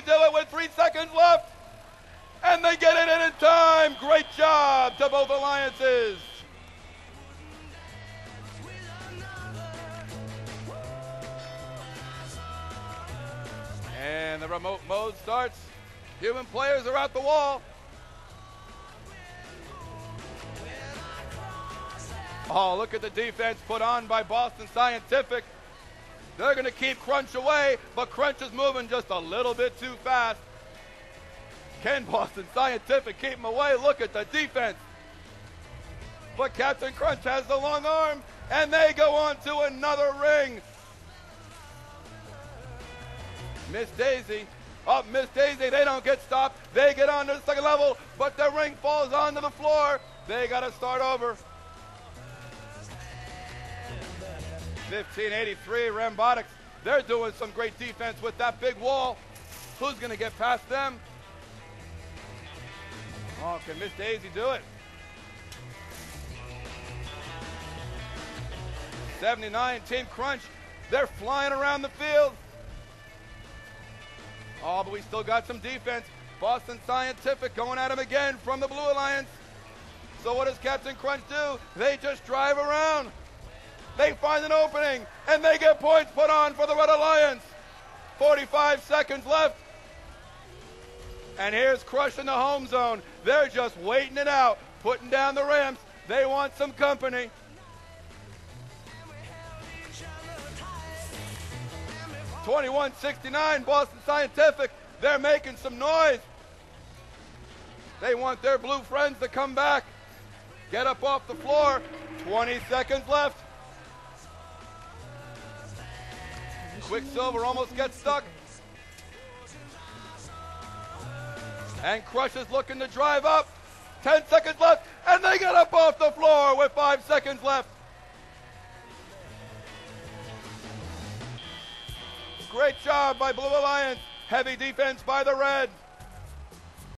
do it with three seconds left. And they get it in in time. Great job to both alliances. And the remote mode starts. Human players are at the wall. Oh, look at the defense put on by Boston Scientific. They're going to keep Crunch away, but Crunch is moving just a little bit too fast. Can Boston Scientific keep him away? Look at the defense. But Captain Crunch has the long arm, and they go on to another ring. Miss Daisy. Up, oh, Miss Daisy, they don't get stopped. They get on to the second level, but the ring falls onto the floor. They got to start over. 1583 Rambotics. They're doing some great defense with that big wall. Who's going to get past them? Oh, can Miss Daisy do it? 79 Team Crunch. They're flying around the field. Oh, but we still got some defense. Boston Scientific going at him again from the Blue Alliance. So what does Captain Crunch do? They just drive around. They find an opening, and they get points put on for the Red Alliance. 45 seconds left. And here's Crush in the home zone. They're just waiting it out, putting down the ramps. They want some company. Twenty-one sixty-nine, Boston Scientific. They're making some noise. They want their blue friends to come back. Get up off the floor. 20 seconds left. Quixilver almost gets stuck. And Crush is looking to drive up. 10 seconds left, and they get up off the floor with five seconds left. Great job by Blue Alliance. Heavy defense by the Reds.